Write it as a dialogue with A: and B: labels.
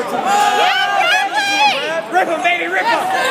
A: Rip him, baby, rip him!